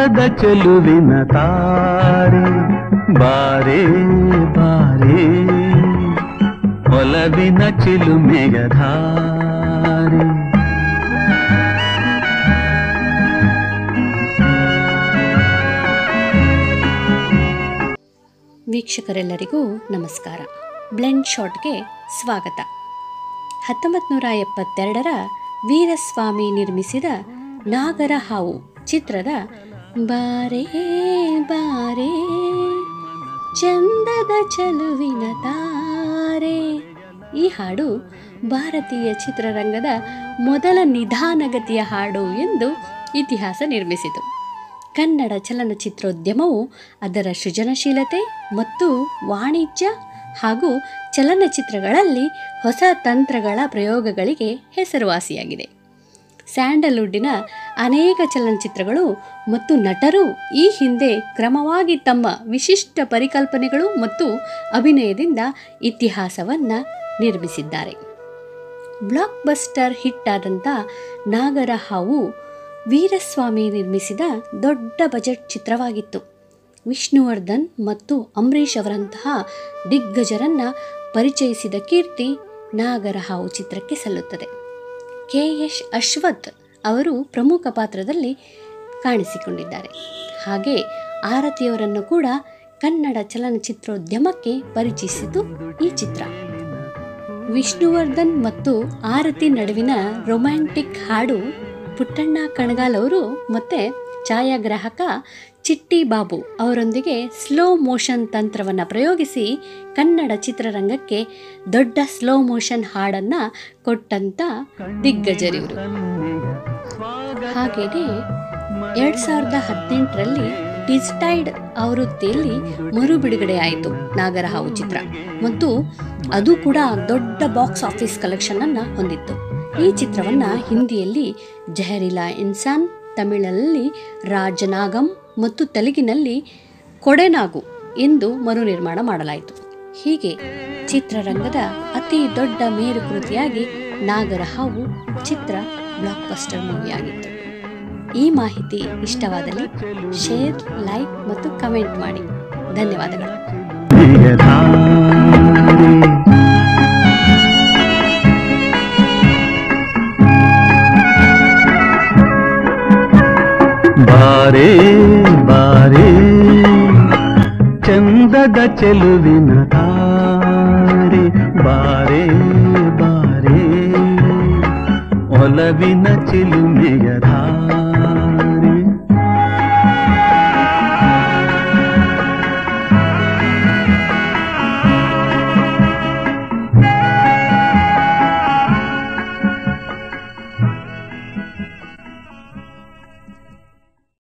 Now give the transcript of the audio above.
ಚಂದದ ಚೆಲುವಿನ ತಾರೆ ಬಾರೆ ಬಾರೆ. ಒಲವಿನ ಚಿಲುಮೆಯ ವೀಕ್ಷಕರೆಲ್ಲರಿಗೂ ನಮಸ್ಕಾರ. ಬ್ಲೆಂಡ್ ಶಾಟ್ಗೆ ಸ್ವಾಗತ. ಹತ್ತೊಂಬತ್ತು ನೂರ ಎಪ್ಪತ್ತೆರಡರ ವೀರಸ್ವಾಮಿ ನಿರ್ಮಿಸಿದ ನಾಗರ ಹಾವು ಚಿತ್ರದ ಬಾರೇ ಬಾರೇ, ಚಂದದ ಚಲುವಿನ ತಾರೆ. ಈ ಹಾಡು ಭಾರತೀಯ ಚಿತ್ರರಂಗದ ಮೊದಲ ನಿಧಾನಗತಿಯ ಹಾಡು ಎಂದು ಇತಿಹಾಸ ನಿರ್ಮಿಸಿತು. ಕನ್ನಡ ಚಲನಚಿತ್ರೋದ್ಯಮವು ಅದರ ಸೃಜನಶೀಲತೆ ಮತ್ತು ವಾಣಿಜ್ಯ ಹಾಗೂ ಚಲನಚಿತ್ರಗಳಲ್ಲಿ ಹೊಸ ತಂತ್ರಗಳ ಪ್ರಯೋಗಗಳಿಗೆ ಹೆಸರುವಾಸಿಯಾಗಿದೆ. ಸ್ಯಾಂಡಲ್ವುಡ್ಡಿನ ಅನೇಕ ಚಲನಚಿತ್ರಗಳು ಮತ್ತು ನಟರು ಈ ಹಿಂದೆ ಕ್ರಮವಾಗಿ ತಮ್ಮ ವಿಶಿಷ್ಟ ಪರಿಕಲ್ಪನೆಗಳು ಮತ್ತು ಅಭಿನಯದಿಂದ ಇತಿಹಾಸವನ್ನು ನಿರ್ಮಿಸಿದ್ದಾರೆ. ಬ್ಲಾಕ್ ಬಸ್ಟರ್ ಹಿಟ್ ಆದಂಥ ನಾಗರ ಹಾವು ವೀರಸ್ವಾಮಿ ನಿರ್ಮಿಸಿದ ದೊಡ್ಡ ಬಜೆಟ್ ಚಿತ್ರವಾಗಿತ್ತು. ವಿಷ್ಣುವರ್ಧನ್ ಮತ್ತು ಅಂಬರೀಷ್ ಅವರಂತಹ ದಿಗ್ಗಜರನ್ನು ಪರಿಚಯಿಸಿದ ಕೀರ್ತಿ ನಾಗರ ಹಾವು ಚಿತ್ರಕ್ಕೆ ಸಲ್ಲುತ್ತದೆ. ಕೆ ಎಸ್ ಅಶ್ವಥ್ ಅವರು ಪ್ರಮುಖ ಪಾತ್ರದಲ್ಲಿ ಕಾಣಿಸಿಕೊಂಡಿದ್ದಾರೆ. ಹಾಗೆ ಆರತಿಯವರನ್ನು ಕೂಡ ಕನ್ನಡ ಚಲನಚಿತ್ರೋದ್ಯಮಕ್ಕೆ ಪರಿಚಯಿಸಿತು ಈ ಚಿತ್ರ. ವಿಷ್ಣುವರ್ಧನ್ ಮತ್ತು ಆರತಿ ನಡುವಿನ ರೊಮ್ಯಾಂಟಿಕ್ ಹಾಡು ಪುಟ್ಟಣ್ಣ ಕಣಗಾಲ್ ಅವರು ಮತ್ತು ಛಾಯಾಗ್ರಾಹಕ ಚಿಟ್ಟಿ ಬಾಬು ಅವರೊಂದಿಗೆ ಸ್ಲೋ ಮೋಷನ್ ತಂತ್ರವನ್ನು ಪ್ರಯೋಗಿಸಿ ಕನ್ನಡ ಚಿತ್ರರಂಗಕ್ಕೆ ದೊಡ್ಡ ಸ್ಲೋ ಮೋಷನ್ ಹಾಡನ್ನು ಕೊಟ್ಟಂಥ ದಿಗ್ಗಜರಿವರು. ಹಾಗೆಯೇ ಎರಡು ಸಾವಿರದ ಹದಿನೆಂಟರಲ್ಲಿ ಡಿಜಿಟೈಡ್ ಆವೃತ್ತಿಯಲ್ಲಿ ಮರು ಬಿಡುಗಡೆ ಆಯಿತು ನಾಗರಹಾವು ಚಿತ್ರ. ಮತ್ತು ಅದು ಕೂಡ ದೊಡ್ಡ ಬಾಕ್ಸ್ ಆಫೀಸ್ ಕಲೆಕ್ಷನ್ ಅನ್ನ ಹೊಂದಿತ್ತು. ಈ ಚಿತ್ರವನ್ನ ಹಿಂದಿಯಲ್ಲಿ ಜಹರಿಲಾ ಇನ್ಸಾನ್, ತಮಿಳಲ್ಲಿ ರಾಜನಾಗಂ ಮತ್ತು ತೆಲುಗಿನಲ್ಲಿ ಕೊಡೆನಾಗು ಎಂದು ಮರು ನಿರ್ಮಾಣ ಮಾಡಲಾಯಿತು. ಹೀಗೆ ಚಿತ್ರರಂಗದ ಅತಿ ದೊಡ್ಡ ಮೇರುಕೃತಿಯಾಗಿ ನಾಗರಹಾವು ಚಿತ್ರ ಬ್ಲಾಕ್ ಬಸ್ಟರ್ ಮೂವಿಯಾಗಿತ್ತು ಈ ಮಾಹಿತಿ ಇಷ್ಟವಾದಲ್ಲಿ ಶೇರ್ ಲೈಕ್ ಮತ್ತು ಕಮೆಂಟ್ ಮಾಡಿ. ಧನ್ಯವಾದಗಳು. ಬಾರೆ ಬಾರೆ, ಚಂದದ ಚೆಲುವಿನ ಬಾರೆ. ಒಲವಿನ ಚಿಲುಮೆಯ ಧಾರೆ